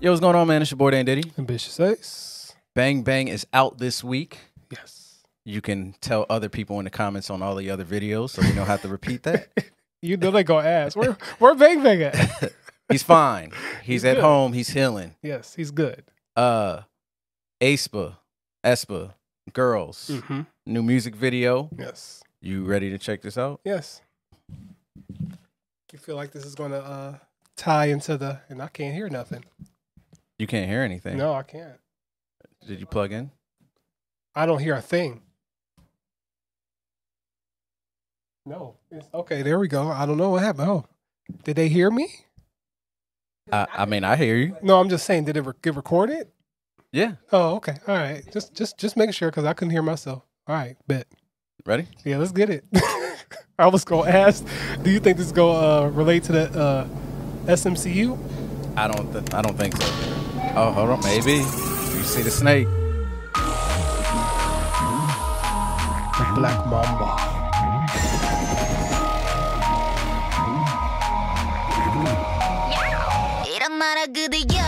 Yo, what's going on, man? It's your boy Dan Diddy. Ambitious Ace. Bang Bang is out this week. Yes. You can tell other people in the comments on all the other videos, so we don't have to repeat that. You know they gonna ask where where Bang Bang at? He's fine. He's, He's at good. home. He's healing. yes, he's good. Uh, Aespa, Espa, Girls, Mm-hmm. new music video. Yes. You ready to check this out? Yes. You feel like this is gonna uh tie into the and I can't hear nothing. You can't hear anything. No, I can't. Did you plug in? I don't hear a thing. No. It's, okay, there we go. I don't know what happened. Oh. Did they hear me? I, I mean, I hear you. No, I'm just saying, did it re- get recorded? Yeah. Oh, okay. All right. Just just just making sure because I couldn't hear myself. All right, bet. Ready? Yeah, let's get it. I was gonna ask, do you think this is gonna uh, relate to the uh, SMCU? I don't. Th- I don't think so. Oh, hold on. Maybe. You see the snake? Black Mamba. 이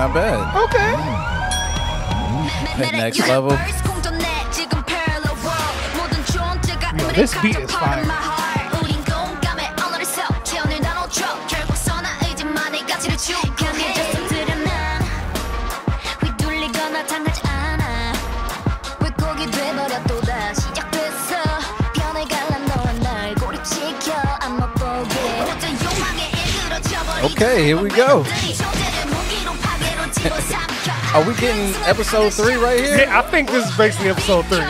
Not bad. Okay. Mm. Next level. Yo, this beat is fire. Okay, here we go. Are we getting episode three right here? Yeah, I think this is basically episode three.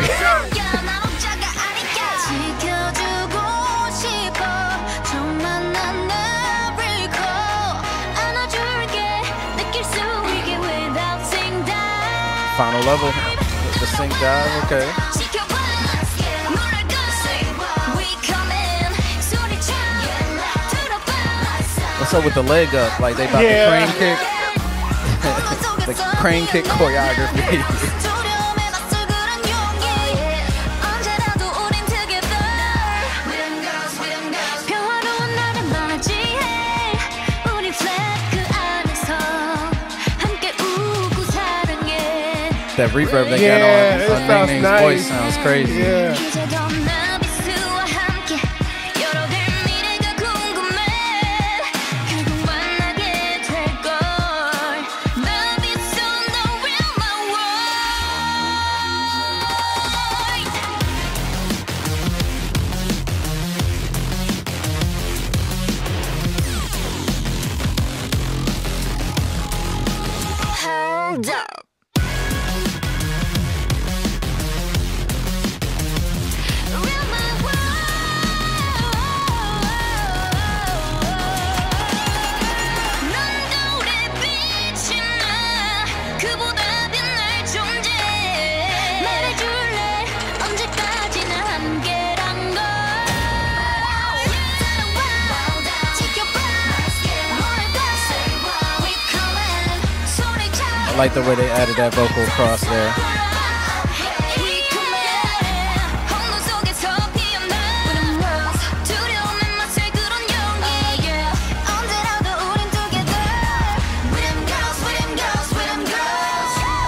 Final level. The SYNK DIVE, okay. What's up with the leg up? Like they about yeah. to crane kick? the crane kick choreography. that reverb they yeah, got on, on Ning's nice. voice sounds crazy. Yeah. Together like the way they added that vocal them there.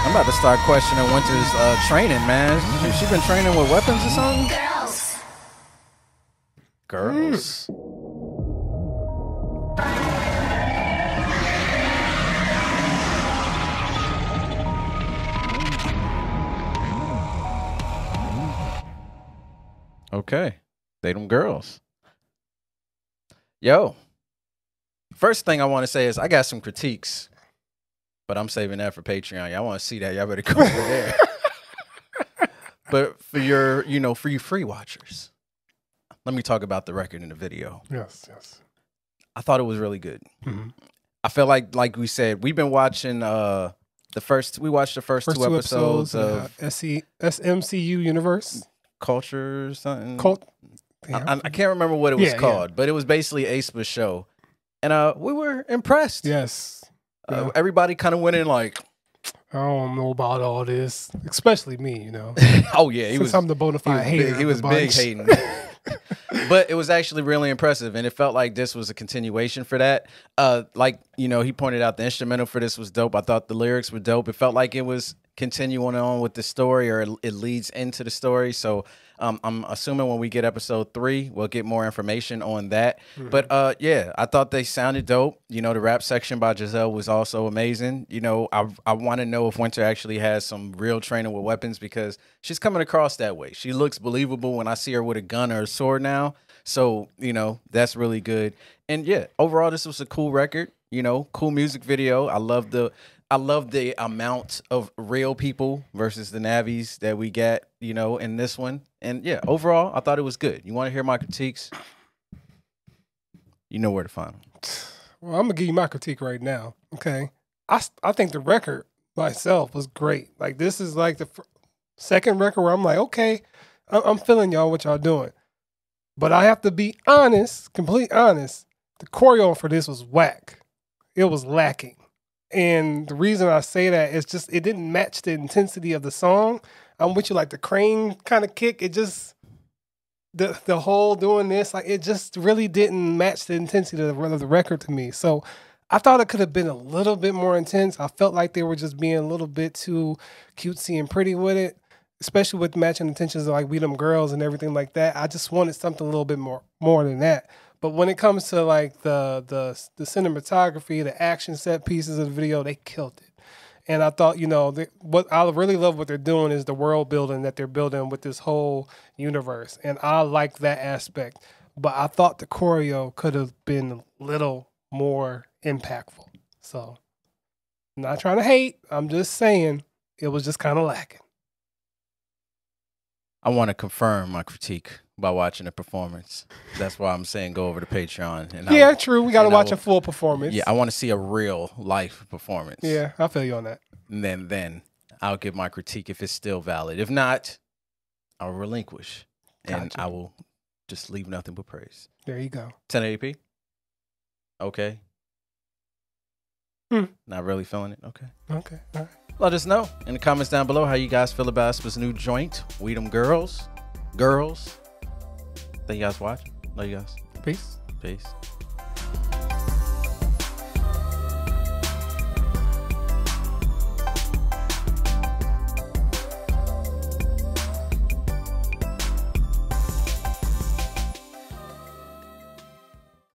I'm about to start questioning Winter's uh, training, man. She, she been training with weapons or something? Girls, Girls. Okay. They them girls. Yo. First thing I want to say is I got some critiques, but I'm saving that for Patreon. Y'all want to see that? Y'all better go over there. but for your, you know, for you free watchers, let me talk about the record in the video. Yes, yes. I thought it was really good. Mhm. I feel like, like we said, we've been watching uh the first. We watched the first, First two, episodes, uh, of SC, SMCU Universe. Culture or something. Cult. I, I- I can't remember what it was Yeah, yeah. called, but it was basically Aespa's show, and uh, we were impressed. yes. Uh, Yeah. everybody kind of went in like, I don't know about all this, especially me. You know, "Oh yeah, he since was I'm the bona he was fide hater. big, he was big bunch. hating." But it was actually really impressive, and it felt like this was a continuation for that. Uh, like you know, he pointed out the instrumental for this was dope. I thought the lyrics were dope. It felt like it was continuing on with the story, or it, it leads into the story. So um, I'm assuming when we get episode three, we'll get more information on that. But uh, yeah, I thought they sounded dope. You know, the rap section by Giselle was also amazing. You know, I I want to know if Winter actually has some real training with weapons because she's coming across that way. She looks believable when I see her with a gun or a sword now. So you know, that's really good. And yeah, overall, this was a cool record. You know, cool music video. I love the. I love the amount of real people versus the naevis that we get, you know, in this one. And yeah, overall, I thought it was good. You want to hear my critiques? You know where to find them. Well, I'm gonna give you my critique right now. Okay, I I think the record myself was great. Like this is like the second record where I'm like, okay, I- I'm feeling y'all what y'all doing, but I have to be honest, complete honest. The choreo for this was whack. It was lacking, and the reason I say that is just it didn't match the intensity of the song. I'm with you, like the crane kind of kick. It just the the whole doing this like it just really didn't match the intensity of the, of the record to me. So I thought it could have been a little bit more intense. I felt like they were just being a little bit too cutesy and pretty with it, especially with matching intentions of like we them girls and everything like that. I just wanted something a little bit more more than that. But when it comes to like the the the cinematography, the action set pieces of the video, they killed it. And I thought, you know, they, what I really love what they're doing is the world building that they're building with this whole universe, and I like that aspect. But I thought the choreo could have been a little more impactful. So, not trying to hate. I'm just saying it was just kind of lacking. I want to confirm my critique by watching the performance. That's why I'm saying go over to Patreon. And I- yeah, true. We got to watch will- a full performance. yeah, I want to see a real life performance. yeah, I feel you on that. and then then I'll give my critique if it's still valid. If not, I'll relinquish, and I will just leave nothing but praise. There you go. 1080p. Okay. Hmm. Not really feeling it. Okay. Okay. All right. Let us know in the comments down below how you guys feel about Aespa's new joint, We Them Girls. Girls. Thank you guys for watching. Love you guys. Peace. Peace.